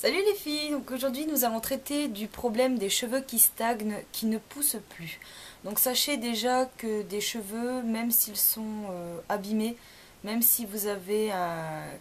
Salut les filles, donc aujourd'hui nous allons traiter du problème des cheveux qui stagnent, qui ne poussent plus. Donc sachez déjà que des cheveux, même s'ils sont euh, abîmés, même si vous avez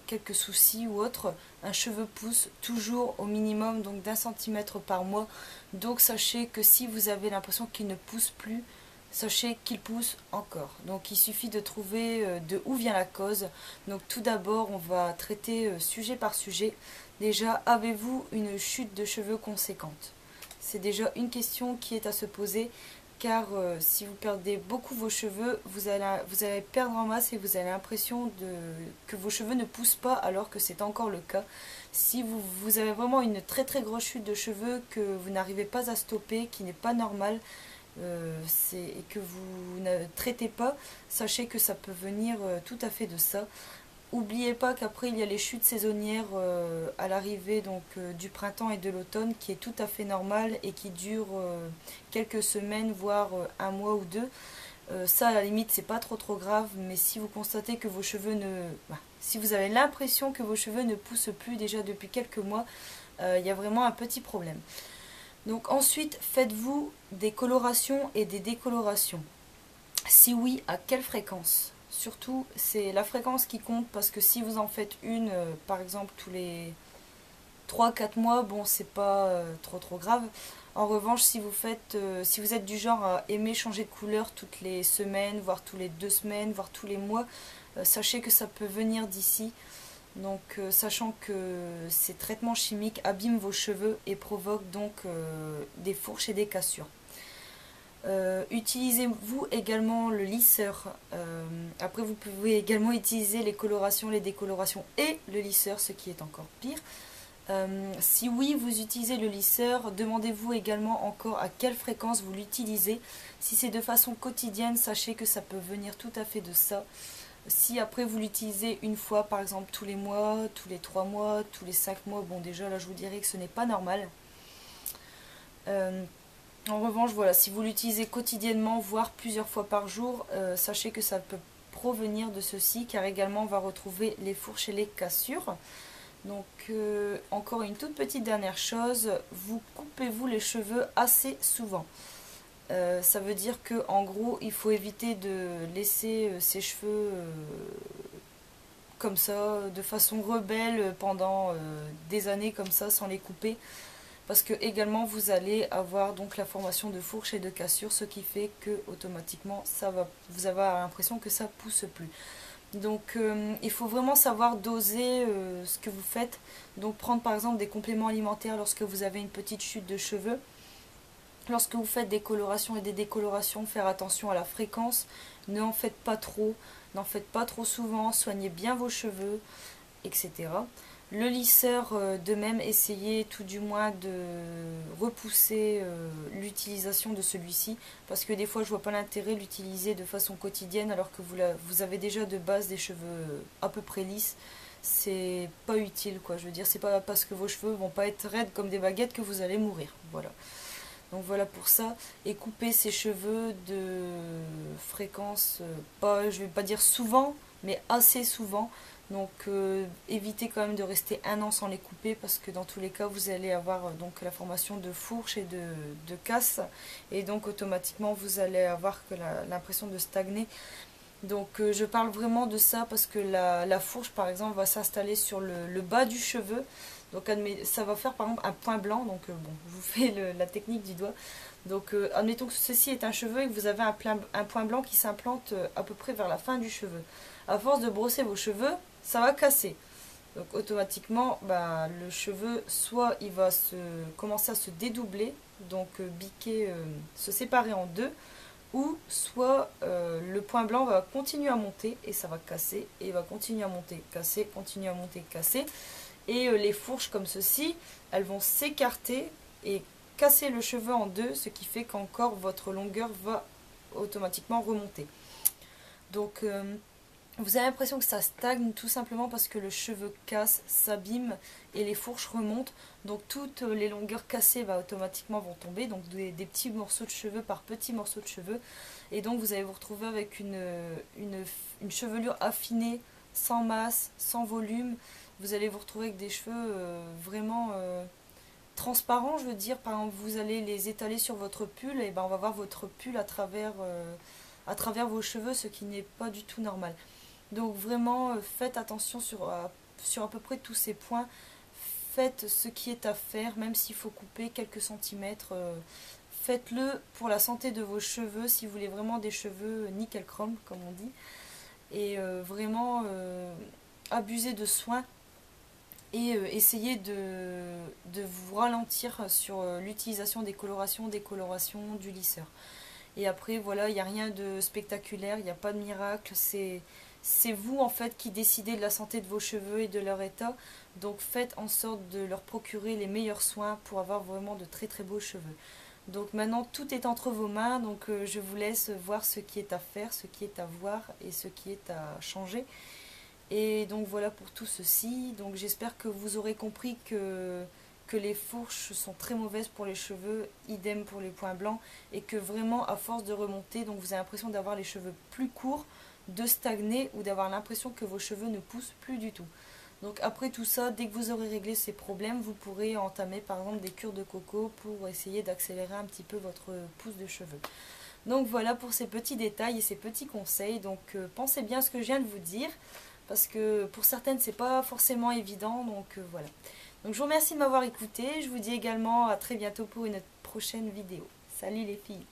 quelques soucis ou autre, un cheveu pousse toujours au minimum donc d'un centimètre par mois. Donc sachez que si vous avez l'impression qu'il ne pousse plus, sachez qu'il pousse encore. Donc il suffit de trouver euh, de où vient la cause. Donc tout d'abord, on va traiter euh, sujet par sujet. Déjà, avez-vous une chute de cheveux conséquente? C'est déjà une question qui est à se poser car euh, si vous perdez beaucoup vos cheveux, vous allez, perdre en masse et vous avez l'impression que vos cheveux ne poussent pas alors que c'est encore le cas. Si vous, vous, avez vraiment une très très grosse chute de cheveux que vous n'arrivez pas à stopper, qui n'est pas normale, euh, et que vous ne traitez pas, sachez que ça peut venir euh, tout à fait de ça. Oubliez pas qu'après il y a les chutes saisonnières euh, à l'arrivée du printemps et de l'automne qui est tout à fait normal et qui dure quelques semaines voire un mois ou deux. ça à la limite c'est pas trop trop grave mais si vous constatez que vos cheveux ne bah, si vous avez l'impression que vos cheveux ne poussent plus déjà depuis quelques mois il y a vraiment un petit problème. Donc ensuite, faites-vous des colorations et des décolorations Si oui, à quelle fréquence? Surtout, c'est la fréquence qui compte parce que si vous en faites une, euh, par exemple, tous les 3-4 mois, bon, c'est pas euh, trop trop grave. En revanche, si vous faites, euh, si vous êtes du genre à aimer changer de couleur toutes les semaines, voire tous les deux semaines, voire tous les mois, sachez que ça peut venir d'ici. Donc, euh, sachant que ces traitements chimiques abîment vos cheveux et provoquent donc euh, des fourches et des cassures. Euh, utilisez-vous également le lisseur? après, vous pouvez également utiliser les colorations, les décolorations et le lisseur, ce qui est encore pire. si oui, vous utilisez le lisseur, demandez-vous également encore à quelle fréquence vous l'utilisez. Si c'est de façon quotidienne, sachez que ça peut venir tout à fait de ça. Si après vous l'utilisez une fois, par exemple tous les mois, tous les trois mois, tous les cinq mois, bon déjà là je vous dirais que ce n'est pas normal. Euh, en revanche, voilà, si vous l'utilisez quotidiennement, voire plusieurs fois par jour, euh, sachez que ça peut provenir de ceci, car également on va retrouver les fourches et les cassures. Donc, euh, encore une toute petite dernière chose, vous coupez-vous les cheveux assez souvent euh, ça veut dire que en gros il faut éviter de laisser euh, ses cheveux euh, comme ça de façon rebelle pendant des années comme ça sans les couper. Parce que également vous allez avoir donc la formation de fourches et de cassures ce qui fait que automatiquement ça va vous avez l'impression que ça pousse plus. Donc il faut vraiment savoir doser ce que vous faites. Donc prendre par exemple des compléments alimentaires lorsque vous avez une petite chute de cheveux Lorsque vous faites des colorations et des décolorations, faire attention à la fréquence. Ne en faites pas trop, n'en faites pas trop souvent, soignez bien vos cheveux, etc. Le lisseur, euh, de même, essayez tout du moins de repousser euh, l'utilisation de celui-ci. Parce que des fois, je vois pas l'intérêt l'utiliser de façon quotidienne alors que vous, vous avez déjà de base des cheveux à peu près lisses c'est pas utile quoi je veux dire c'est pas parce que vos cheveux vont pas être raides comme des baguettes que vous allez mourir voilà donc voilà pour ça. Et couper ses cheveux de fréquence, euh, pas, je vais pas dire souvent, mais assez souvent. Donc euh, évitez quand même de rester un an sans les couper parce que dans tous les cas vous allez avoir euh, donc la formation de fourche et de, de casse et donc automatiquement vous allez avoir l'impression de stagner. Donc je parle vraiment de ça parce que la, fourche par exemple va s'installer sur le, bas du cheveu donc ça va faire par exemple un point blanc. Donc euh, bon, je vous fais la technique du doigt. Donc euh, admettons que ceci est un cheveu et que vous avez un, point blanc qui s'implante euh, à peu près vers la fin du cheveu. À force de brosser vos cheveux, ça va casser. Donc automatiquement, bah, le cheveu, soit il va commencer à se dédoubler, donc biquer, se séparer en deux, ou soit le point blanc va continuer à monter et ça va casser, et va continuer à monter, casser, continuer à monter, casser. Et euh, les fourches comme ceci, elles vont s'écarter et casser le cheveu en deux, ce qui fait qu'encore votre longueur va automatiquement remonter. Donc euh, vous avez l'impression que ça stagne tout simplement parce que le cheveu casse, s'abîme et les fourches remontent. Donc toutes les longueurs cassées va automatiquement tomber, donc des, petits morceaux de cheveux par petits morceaux de cheveux. Et donc vous allez vous retrouver avec une, une chevelure affinée, sans masse, sans volume, vous allez vous retrouver avec des cheveux vraiment transparents, je veux dire. Par exemple, vous allez les étaler sur votre pull, et ben on va voir votre pull à travers, travers vos cheveux, ce qui n'est pas du tout normal. Donc vraiment, faites attention sur, sur à peu près tous ces points faites ce qui est à faire, même s'il faut couper quelques centimètres. Euh, faites-le pour la santé de vos cheveux, si vous voulez vraiment des cheveux nickel chrome, comme on dit. Et euh, vraiment, euh, abusez de soins et essayez de, de, vous ralentir sur l'utilisation des colorations, des colorations, du lisseur. Et après, voilà, il n'y a rien de spectaculaire, il n'y a pas de miracle, c'est c'est vous en fait qui décidez de la santé de vos cheveux et de leur état. Donc faites en sorte de leur procurer les meilleurs soins pour avoir vraiment de très très beaux cheveux. Donc maintenant tout est entre vos mains, donc euh, je vous laisse voir ce qui est à faire, ce qui est à voir et ce qui est à changer. Et donc voilà pour tout ceci. Donc j'espère que vous aurez compris que, les fourches sont très mauvaises pour les cheveux, idem pour les points blancs, et que vraiment à force de remonter, donc vous avez l'impression d'avoir les cheveux plus courts, de stagner ou d'avoir l'impression que vos cheveux ne poussent plus du tout. Donc après tout ça, dès que vous aurez réglé ces problèmes, vous pourrez entamer par exemple des cures de coco pour essayer d'accélérer un petit peu votre pousse de cheveux. Donc voilà pour ces petits détails et ces petits conseils. Donc euh, pensez bien ce que je viens de vous dire parce que pour certaines c'est pas forcément évident. Donc euh, voilà. Donc je vous remercie de m'avoir écouté. Je vous dis également à très bientôt pour une prochaine vidéo. Salut les filles